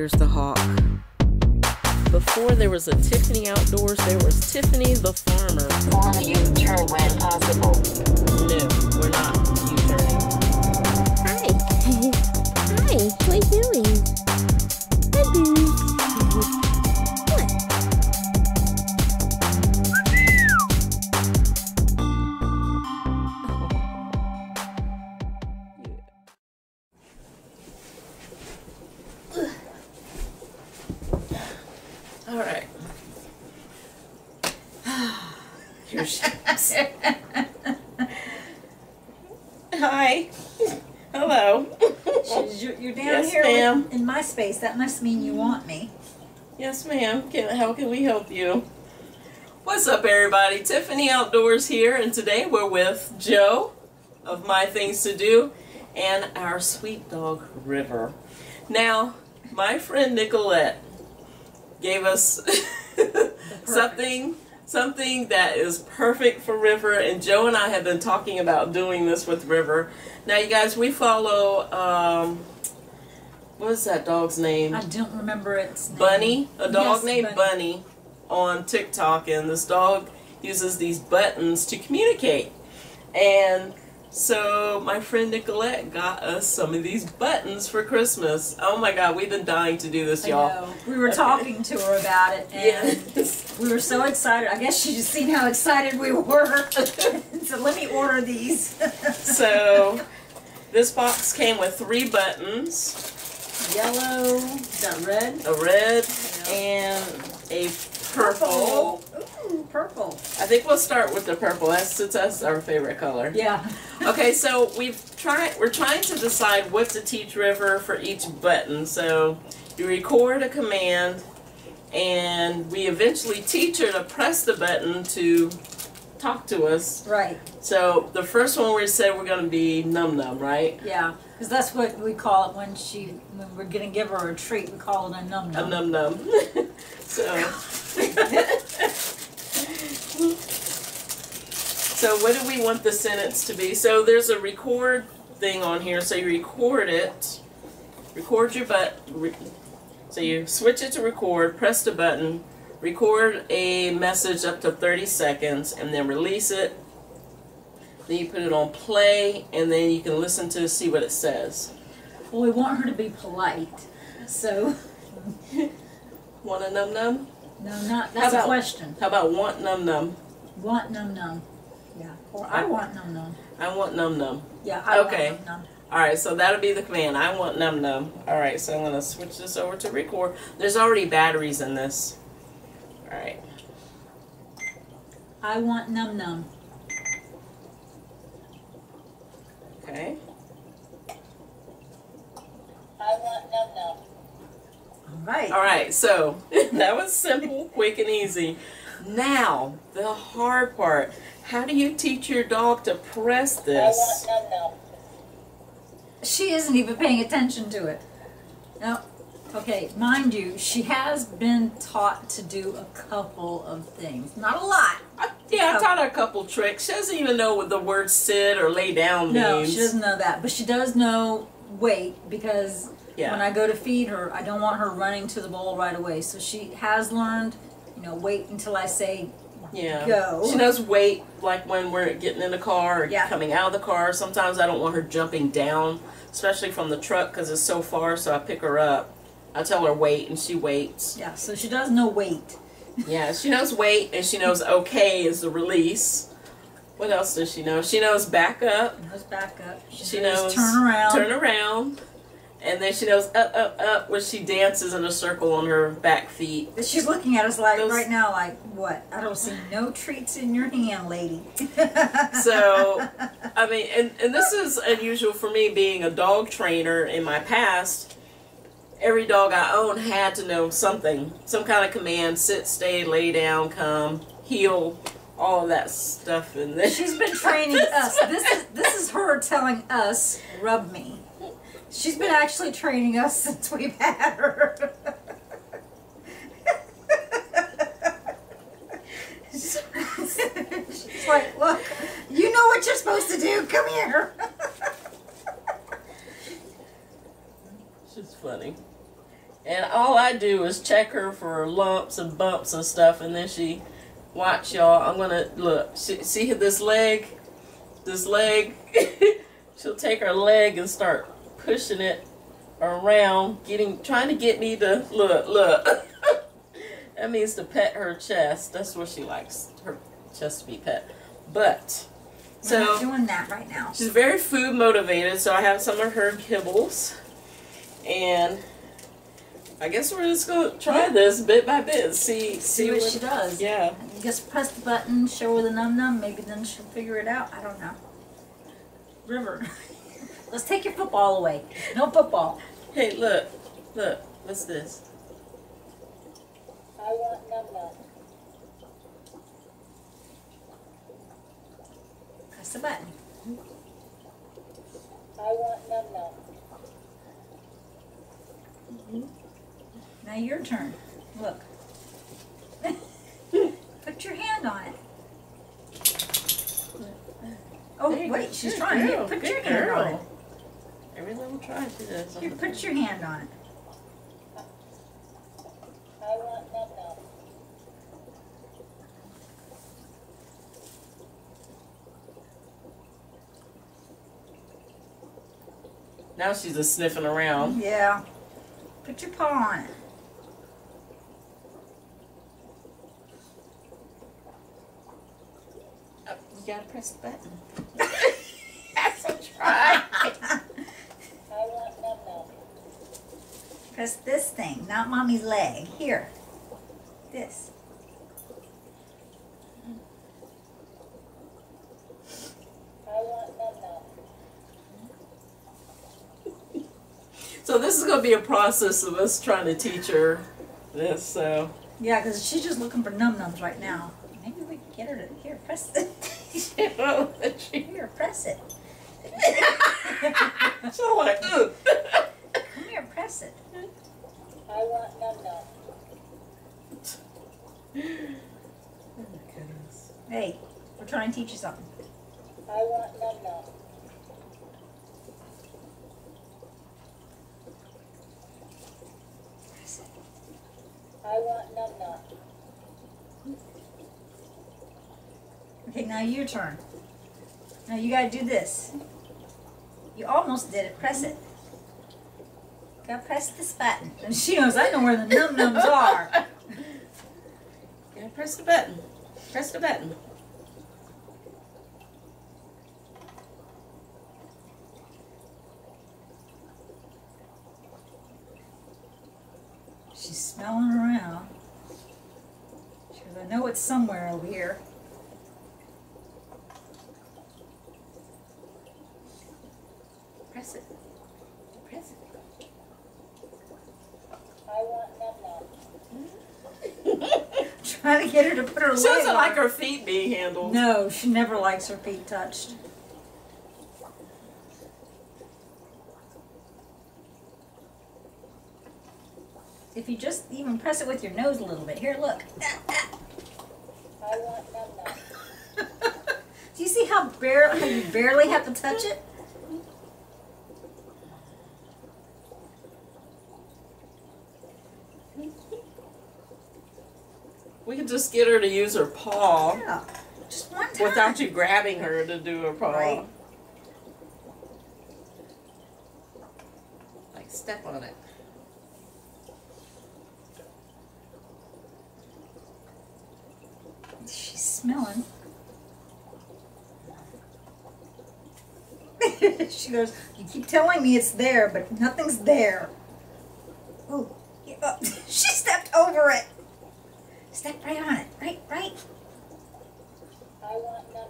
there's the hawk. Before there was a Tiffany Outdoors, there was Tiffany the Farmer. Follow U-turn when possible. No, we're not Hi. Hello. You're, you're down Yes, here ma'am. in my space. That must mean you want me. Yes, ma'am. Can, how can we help you? What's up, everybody? Tiffany Outdoors here, and today we're with Joe of My Things to Do and our sweet dog, River. Now, my friend Nicolette gave us something something that is perfect for River, and Joe and I have been talking about doing this with River. Now, you guys, we follow, um, what is that dog's name? I don't remember its name. Bunny, a dog Yes, named Bunny. on TikTok, and this dog uses these buttons to communicate. And so my friend Nicolette got us some of these buttons for Christmas. Oh my God, we've been dying to do this, y'all. We were talking to her about it, and Yes. we were so excited. I guess she just seen how excited we were. so let me order these. so this box came with three buttons, Yellow, is that red? a red Yeah. and a purple. Ooh, purple. I think we'll start with the purple. That's, since that's our favorite color. Yeah. Okay, so we've tried. We're trying to decide what to teach River for each button. So you record a command, and we eventually teach her to press the button to talk to us. Right. So the first one we said we're going to be num num, right? Yeah. Because that's what we call it when she when we're gonna give her a treat. We call it a num A num. num num. so. So what do we want the sentence to be? So there's a record thing on here. So you record it, record your butt. Re, so you switch it to record, press the button, record a message up to 30 seconds, and then release it. Then you put it on play, and then you can listen to see what it says. Well, we want her to be polite. So Want a num num? no, not that's a question. How about want num num? Want num num. Yeah. I want num num. I want num num. Yeah. I Okay. Want num num. All right, so that'll be the command. I want num num. All right, so I'm gonna switch this over to record. There's already batteries in this. All right. I want num num. Okay. I want num num. All right. All right. So that was simple, quick, and easy. Now the hard part. How do you teach your dog to press I this? want num num. She isn't even paying attention to it. Now, okay, mind you, she has been taught to do a couple of things. Not a lot. I, yeah, I taught her a couple tricks. She doesn't even know what the word sit or lay down No, means. she doesn't know that, but she does know wait because Yeah. when I go to feed her, I don't want her running to the bowl right away. So she has learned, you know, wait until I say Yeah. go. She knows wait, like when we're getting in the car or Yeah. coming out of the car. Sometimes I don't want her jumping down, especially from the truck because it's so far. So I pick her up. I tell her wait, and she waits. Yeah, so she does know wait. Yeah, she knows wait, and she knows okay is the release. What else does she know? She knows back up. She knows back up. She, She knows turn around. Turn around. And then she knows up, up, up when she dances in a circle on her back feet. But She's looking at us like Those- right now, like what? I don't see no treats in your hand, lady. So, I mean, and, and this is unusual for me being a dog trainer in my past. Every dog I own had to know something, some kind of command sit, stay, lay down, come, heel, all of that stuff. And then She's been training us. This is this is her telling us, rub me. She's been actually training us since we've had her. She's like, look, you know what you're supposed to do. Come here. She's funny. And all I do is check her for lumps and bumps and stuff, and then she, watch y'all. I'm gonna look. See, see this leg, this leg. She'll take her leg and start pushing it around, getting, trying to get me to look, look. that means to pet her chest. That's what she likes her chest to be pet. But We're so doing that right now. she's very food motivated. So I have some of her kibbles, and I guess we're just gonna try this bit by bit. See, See what she does. Yeah. Just press the button, show her the num num, maybe then she'll figure it out. I don't know. River. Let's take your football away. No football. Hey, look, look. What's this? I want num num. Press the button. I want num num. Mm-hmm. Now your turn. Look. Put your hand on it. Oh, Hey, wait, she's trying. Here, girl, put good your hand on it. Girl. Every little try she does. Here, put your hand on it. I want num num. Now she's just sniffing around. Yeah. Put your paw on it. Oh, you gotta press the button. That's a try. I want num num. Press this thing, not mommy's leg. Here. This. I want num num. So this is gonna be a process of us trying to teach her this. So Yeah, because she's just looking for num nums right now. Maybe we can get her to here. Press it. she, here, press it. she's like, Ugh. Come here, press it. I want num num. Oh my goodness. Hey, we're trying to teach you something. I want num num. I want num num. Okay, now your turn. Now you gotta do this. You almost did it. Press it. Gotta press this button. And she knows I know where the num nums are. Yeah, press the button. Press the button. She's smelling around. She goes, I know it's somewhere over here. Press it. Press it. I want num num. Trying to her to She doesn't like her feet being handled. No, she never likes her feet touched. If you just even press it with your nose a little bit. Here, look. I want num num. Do you see how, bare, how you barely have to touch it? We could just get her to use her paw Yeah. Just one time. without you grabbing her to do her paw. Right. Like step on it. She's smelling. she goes, You keep telling me it's there, but nothing's there. Oh, yeah, she stepped over it. Step right on it. Right, right. I want num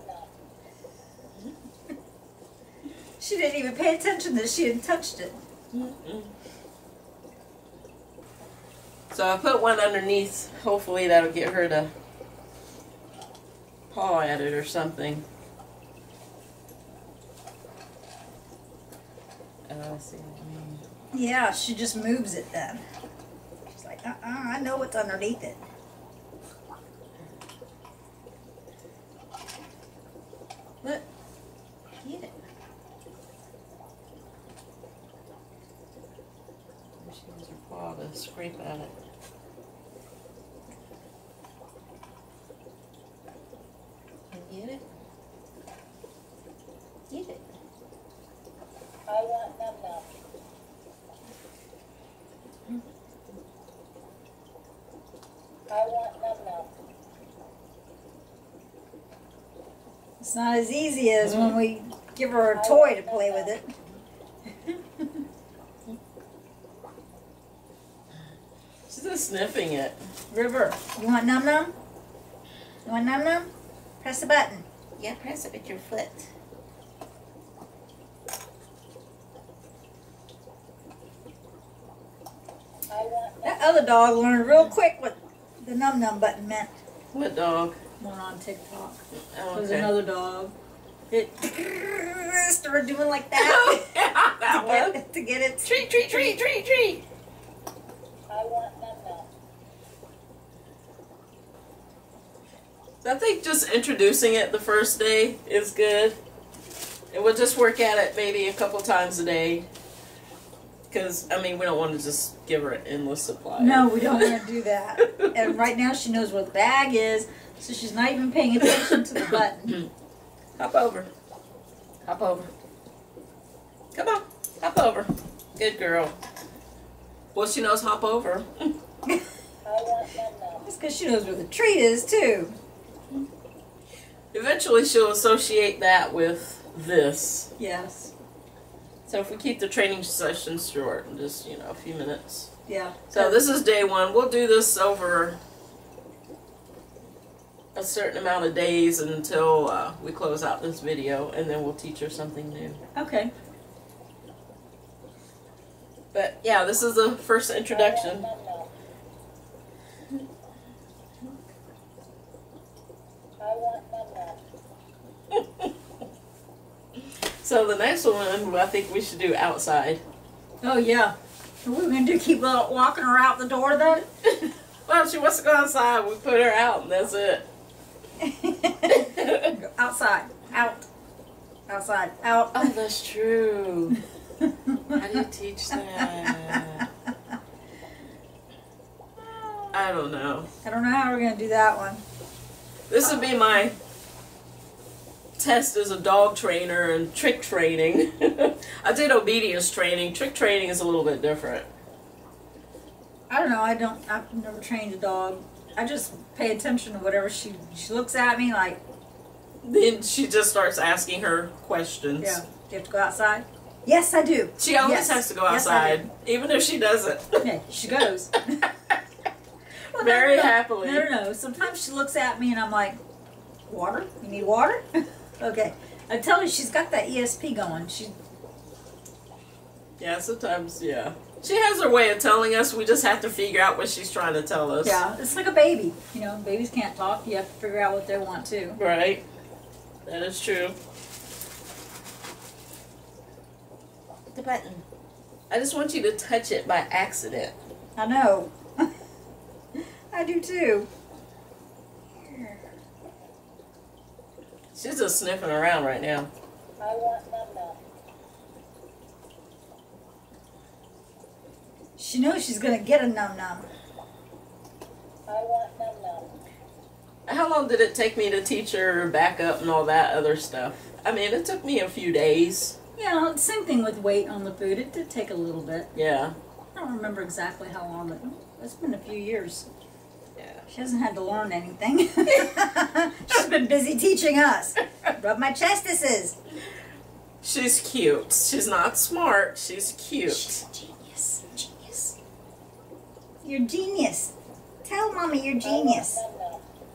num. She didn't even pay attention that she had touched it. So I put one underneath. Hopefully that'll get her to paw at it or something. Oh, I see what you mean. Yeah, she just moves it then. She's like, uh uh I know what's underneath it. Look. Get it. There she has her paw to scrape at it. You get it? Get it. I want num num. I want num num. It's not as easy as when we give her a toy to play with it. She's just sniffing it. River, you want num num? You want num num? Press the button. Yeah, press it with your foot. I want num That other dog learned real quick what the num num button meant. What dog? One on TikTok. Oh, There's another dog. It started doing like Oh, that yeah, that to, one. get, to get it. Treat, treat, treat, treat, treat. I want num num. I think just introducing it the first day is good. And we'll just work at it maybe a couple times a day. Because, I mean, we don't want to just give her an endless supply. No, we don't want to do that. And right now she knows what the bag is, so she's not even paying attention to the button. Hop over. Hop over. Come on. Hop over. Good girl. Well, she knows hop over. I want num num. That's because she knows where the treat is too. Eventually, she'll associate that with this. Yes. So if we keep the training sessions short, just, you know, a few minutes. Yeah. So this is day one. We'll do this over a certain amount of days until uh, we close out this video, and then we'll teach her something new. Okay. But yeah, this is the first introduction. Num num. I want num num. So the next one, I think we should do outside. Oh yeah. What we're gonna? Keep uh, walking her out the door then? well, she wants to go outside. We put her out, and that's it. Outside. Out. Outside. Out. Oh, that's true. How do you teach that? I don't know. I don't know how we're gonna do that one. This would be my test as a dog trainer and trick training. I did obedience training. Trick training is a little bit different. I don't know. I don't. I've never trained a dog. I just pay attention to whatever she she looks at me like. Then she just starts asking her questions. Yeah. Do you have to go outside? Yes, I do. She always Yes. has to go Yes, outside, even if she doesn't. Okay, she goes. Well, Very no, no, happily. No, no, no. Sometimes she looks at me and I'm like, water? You need water? okay. I tell you, she's got that ESP going. She, Yeah, sometimes, yeah. She has her way of telling us. We just have to figure out what she's trying to tell us. yeah, it's like a baby. You know, babies can't talk. You have to figure out what they want to. Right. That is true. The button. I just want you to touch it by accident. I know. I do too. She's just sniffing around right now. I want num She knows she's gonna get a num num. I want num num. How long did it take me to teach her back up and all that other stuff? I mean, it took me a few days. Yeah, same thing with wait on the food. It did take a little bit. Yeah. I don't remember exactly how long, but it's been a few years. Yeah. She hasn't had to learn anything. She's been busy teaching us. Rub my chestises. She's cute. She's not smart. She's cute. She's a genius. Genius. You're genius. Tell mommy you're genius. I want num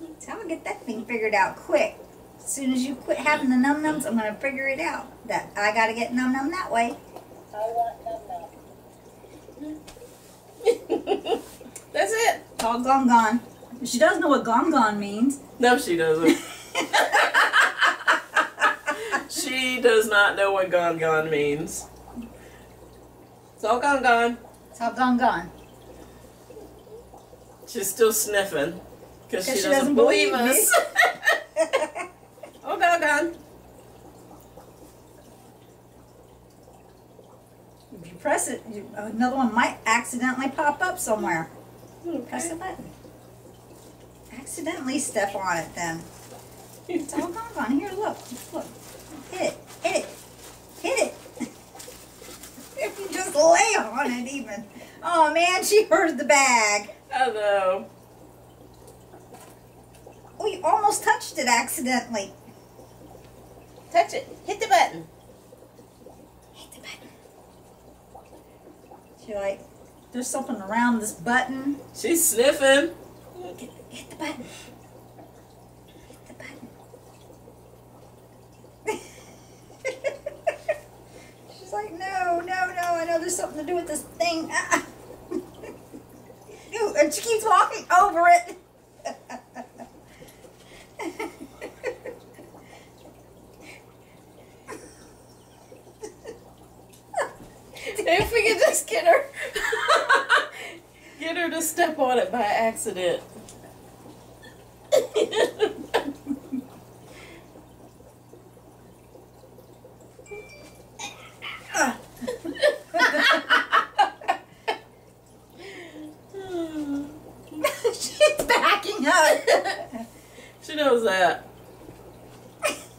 num. Tell her get that thing figured out quick. As soon as you quit having the num nums, I'm gonna figure it out. That I gotta get num num that way. I want num num. That's it. Call gong gong. She does know what gong gong means. No, she doesn't. she does not know what gone gone means. It's all gone gone. It's all gong gong. She's still sniffing because she, she doesn't believe, believe us. oh, gone oh, gone. If you press it, you, another one might accidentally pop up somewhere. Press the button. Accidentally step on it then. It's all gone on. Here, look. Look. Hit it. Hit it. Hit it. If you just lay on it even. Oh man, she heard the bag. Hello. Oh, you almost touched it accidentally. Touch it. Hit the button. Hit the button. She like, there's something around this button. She's sniffing. Hit, hit the button. Hit the button. She's like, no, no, no. I know there's something to do with this thing. Ah. Ooh, and she keeps walking over it. If we could just get her, get her to step on it by accident. She's backing up. she knows that.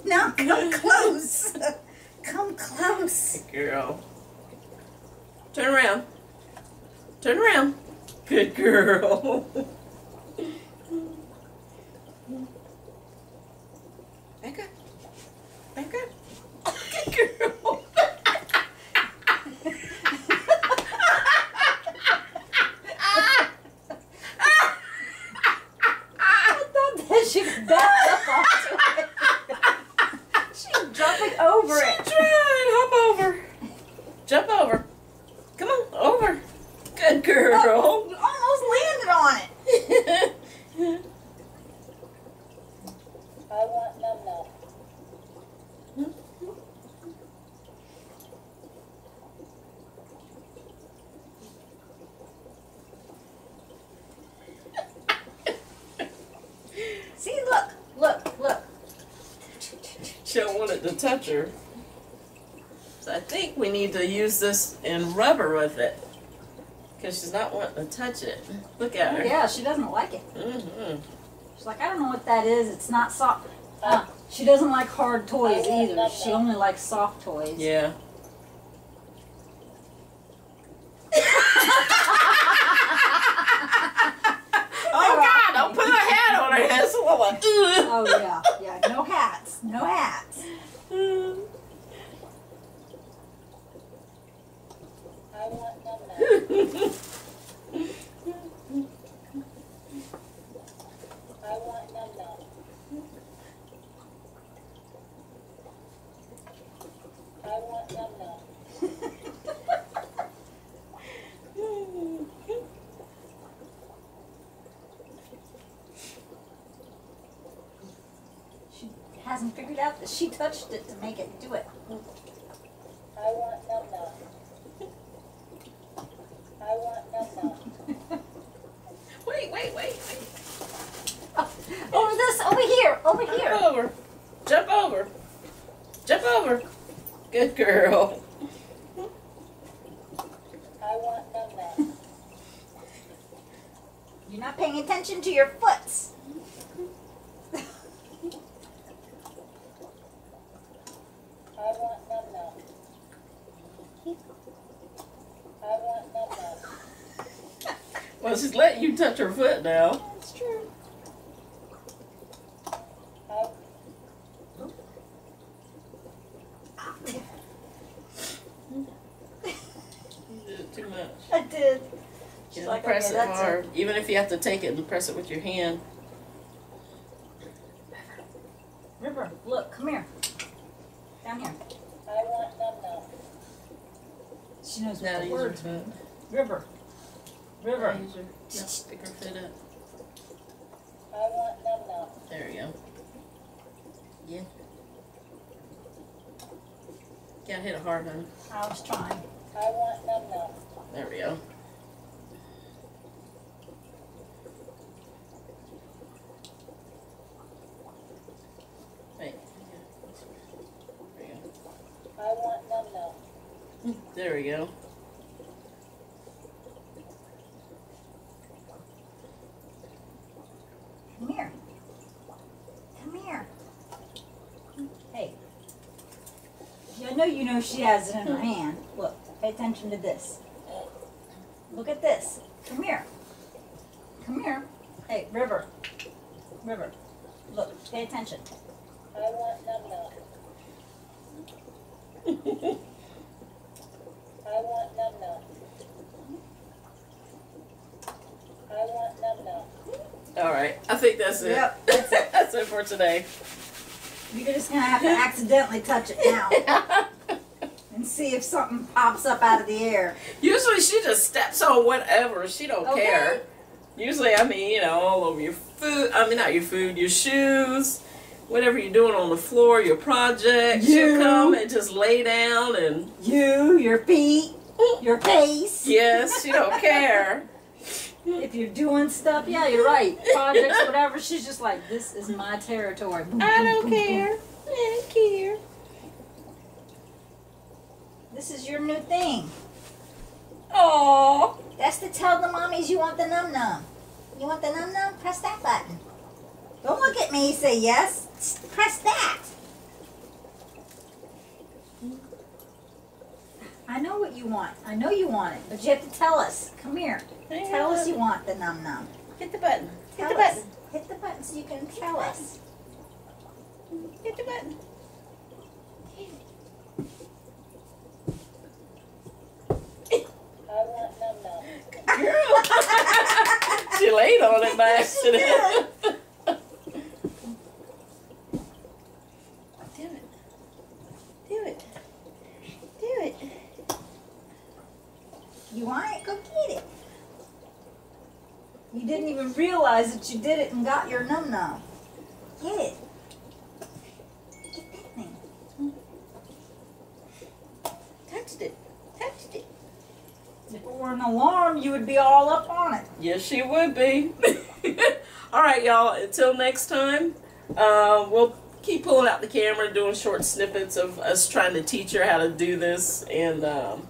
Now come close. Come close. Girl. Turn around. Turn around. Good girl. Back up. Back up. Good girl. I thought that she backed up onto it. She's jumping over She it. tried. Hop over. Jump over. Come on, over. Good girl. You almost landed on it. I want num num. See, look, look, look. she don't want it to touch her. So I think we need to use this in rubber with it. Because she's not wanting to touch it. Look at her. Yeah, she doesn't like it. Mm -hmm. She's like, I don't know what that is. It's not soft. Uh, she doesn't like hard toys either. She only likes soft toys. Yeah. oh God! Don't put a hat on her head. So Oh yeah, yeah. No hats. No hats. "Ugh." I want num num. I want num num. I want num num. She hasn't figured out that she touched it to make it do it. I want num num. I want num num. wait, wait, wait, wait. Over this, over here, over Jump here. over. Jump over. Jump over. Good girl. I want num num. You're not paying attention to your foots. I want. I want. Well, she's letting you touch her foot now. That's true. I You did it too much. I did. You She's like, press okay, it that's hard. Even if you have to take it and press it with your hand. River, look, come here. Down here. I want num num. She knows what the words foot. River. River. Use her. Yeah, pick her foot up. I want num num. There we go. Yeah. Gotta hit it hard, honey. I was trying. I want num num. There we go. There we go. There we go. Come here. Come here. Hey. I know you know she has it in her hand. Look, pay attention to this. Look at this. Come here. Come here. Hey, River. River. Look, pay attention. I want num num. I want num num. I want num num. All right, I think that's it. Yep, that's it. that's it for today. You're just gonna have to accidentally touch it now and see if something pops up out of the air. Usually she just steps on whatever. She don't Okay. care. Usually, I mean, you know, all over your food. I mean, not your food, your shoes, whatever you're doing on the floor, your project. You. She'll come and just lay down and You, your feet, your face. yes, she don't care. If you're doing stuff, yeah, you're right. Projects, whatever. She's just like, this is my territory. Boom, I boom, don't boom, boom. care. I don't care. This is your new thing. Oh, That's to tell the mommies you want the num num. You want the num num? Press that button. Don't look at me. Say yes. Press that. I know what you want. I know you want it, but you have to tell us. Come here. Tell us you want the num num. Hit the button. Hit Tell the us. button. Hit the button so you can tell us. Hit the button. I want num num. she laid on it by accident. Do it. Do it. Do it. You want it? Go get it. You didn't even realize that you did it and got your num num. Get it. Get that thing. Touched it. Touched it. If it were an alarm, you would be all up on it. Yes, she would be. All right, y'all. Until next time, um, we'll keep pulling out the camera, doing short snippets of us trying to teach her how to do this, and um,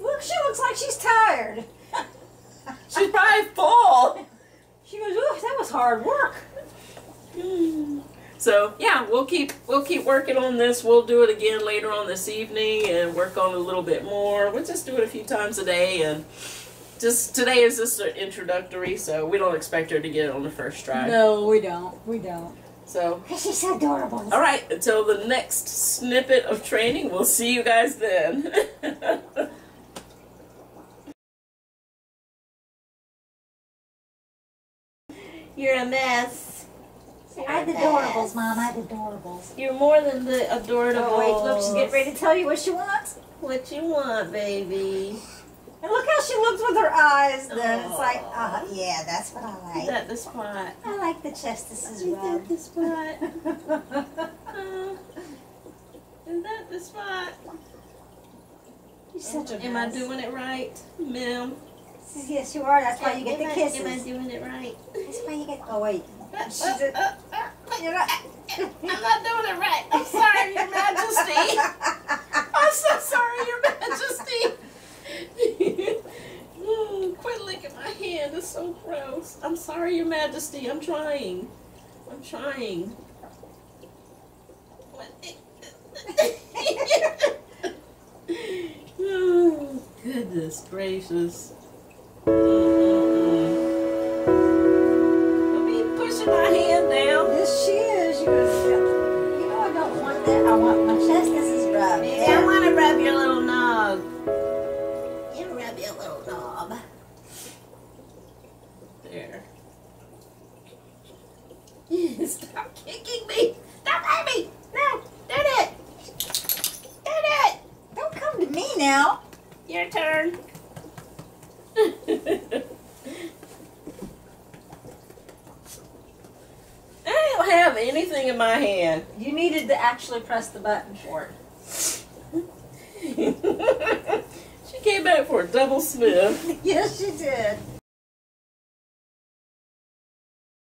Look, she looks like she's tired. she's probably full. She goes, ooh, that was hard work. So yeah, we'll keep we'll keep working on this. We'll do it again later on this evening and work on it a little bit more. We'll just do it a few times a day and. Just today is just an introductory, so we don't expect her to get it on the first try. No, we don't. We don't. So She's so adorable. All right, until the next snippet of training, we'll see you guys then. You're a mess. I had adorables, Mom. I had adorables. You're more than the adorable. Oh, wait, look, she's getting ready to tell you what she wants. What you want, baby? And look how she looks with her eyes. Then it's like, uh, huh. yeah, that's what I like. Is that the spot? I like the justice's Is that the spot? Uh, is that the spot? You're such a Am I doing it right, Mim? Yes, you are. That's why you get am the I- kisses. Am I doing it right? That's why you get. Oh wait, she's Uh, a, uh, uh, you're not. I'm not doing it right. I'm sorry, Your Majesty. I'm so sorry, Your Majesty. My hand. It's so gross. I'm sorry, Your Majesty. I'm trying. I'm trying. oh, goodness gracious. Mm-hmm. Actually press the button for it. she came back for a double sniff. yes, she did.